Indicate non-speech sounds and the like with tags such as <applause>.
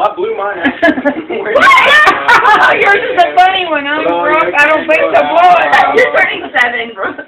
Oh, I blew mine out. Yours is a funny one. I'm broke. I don't think so. Blow it. <laughs> You're turning seven, Brooke.